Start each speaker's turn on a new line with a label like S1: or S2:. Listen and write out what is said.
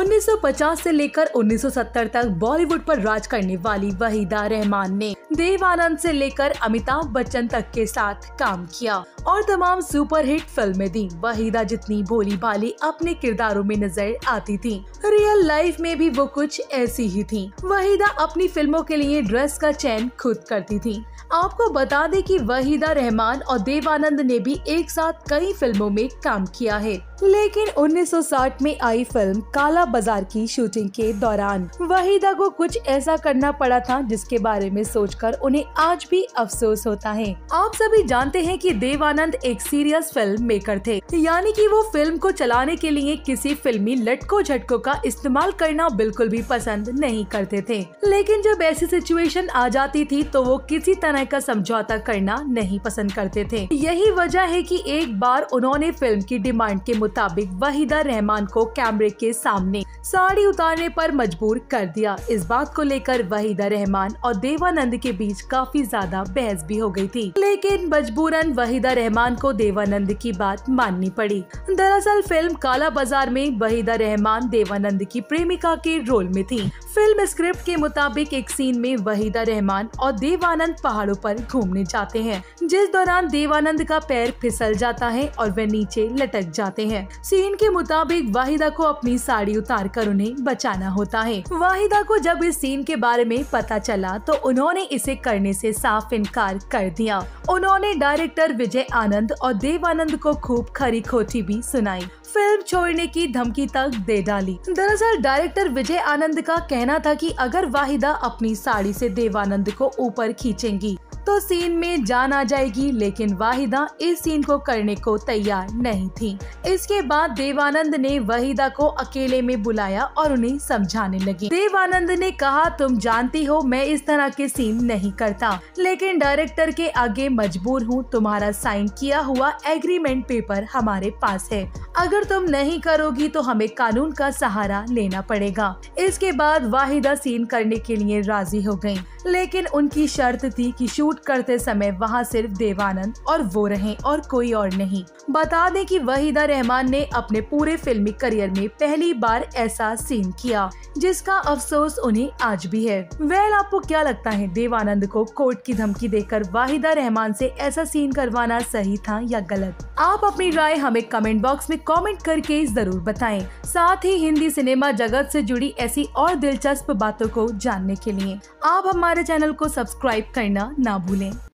S1: 1950 से लेकर 1970 तक बॉलीवुड पर राज करने वाली वहीदा रहमान ने देव आनंद से लेकर अमिताभ बच्चन तक के साथ काम किया और तमाम सुपरहिट फ़िल्में दी। वहीदा जितनी भोली भाली अपने किरदारों में नज़र आती थी। रियल लाइफ में भी वो कुछ ऐसी ही थी। वहीदा अपनी फ़िल्मों के लिए ड्रेस का चयन खुद करती थी। आपको बता दें कि वहीदा रहमान और देवानंद ने भी एक साथ कई फ़िल्मों में काम किया है। लेकिन 1960 में आई फ़िल्म काला बाज़ार की शूटिंग के दौरान वहीदा को कुछ ऐसा करना पड़ा था जिसके बारे में सोचकर उन्हें आज भी अफसोस होता है। आप सभी जानते हैं कि देवानंद एक सीरियस फ़िल्म मेकर थे, यानी कि वो फ़िल्म को चलाने के लिए किसी फिल्मी लटको झटको का इस्तेमाल करना बिल्कुल भी पसंद नहीं करते थे। लेकिन जब ऐसी सिचुएशन आ जाती थी तो वो किसी तरह का समझौता करना नहीं पसंद करते थे। यही वजह है कि एक बार उन्होंने फ़िल्म की डिमांड के मुताबिक वहीदा रहमान को कैमरे के सामने साड़ी उतारने पर मजबूर कर दिया। इस बात को लेकर वहीदा रहमान और देवानंद के बीच काफ़ी ज़्यादा बहस भी हो गई थी। लेकिन मजबूरन वहीदा रहमान को देवानंद की बात माननी पड़ी। दरअसल फ़िल्म काला बाज़ार में वहीदा रहमान देवानंद की प्रेमिका के रोल में थी। फ़िल्म स्क्रिप्ट के मुताबिक एक सीन में वहीदा रहमान और देवानंद पहाड़ों पर घूमने जाते हैं, जिस दौरान देवानंद का पैर फिसल जाता है और वे नीचे लटक जाते हैं। सीन के मुताबिक वाहिदा को अपनी साड़ी उतार कर उन्हें बचाना होता है। वाहिदा को जब इस सीन के बारे में पता चला तो उन्होंने इसे करने से साफ़ इनकार कर दिया। उन्होंने डायरेक्टर विजय आनंद और देव आनंद को खूब खरी खोटी भी सुनाई। फ़िल्म छोड़ने की धमकी तक दे डाली। दरअसल डायरेक्टर विजय आनंद का कहना था कि अगर वाहिदा अपनी साड़ी से देवानंद को ऊपर खींचेंगी तो सीन में जान आ जाएगी, लेकिन वाहिदा इस सीन को करने को तैयार नहीं थी। इसके बाद देवानंद ने वहीदा को अकेले में बुलाया और उन्हें समझाने लगी। देवानंद ने कहा, तुम जानती हो, मैं इस तरह के सीन नहीं करता। लेकिन डायरेक्टर के आगे मजबूर हूँ, तुम्हारा साइन किया हुआ एग्रीमेंट पेपर हमारे पास है। अगर तुम नहीं करोगी तो हमें कानून का सहारा लेना पड़ेगा। इसके बाद वाहिदा सीन करने के लिए राज़ी हो गई लेकिन उनकी शर्त थी कि शूट करते समय वहाँ सिर्फ़ देवानंद और वो रहें और कोई और नहीं। बता दें कि वहीदा रहमान ने अपने पूरे फिल्मी करियर में पहली बार ऐसा सीन किया, जिसका अफसोस उन्हें आज भी है। वेल, आपको क्या लगता है, देवानंद को कोर्ट की धमकी देकर वाहिदा रहमान से ऐसा सीन करवाना सही था या गलत? आप अपनी राय हमें कमेंट बॉक्स में कमेंट करके ज़रूर बताएँ। साथ ही हिंदी सिनेमा जगत से जुड़ी ऐसी और दिलचस्प बातों को जानने के लिए आप हमारे चैनल को सब्सक्राइब करना ना भूलें।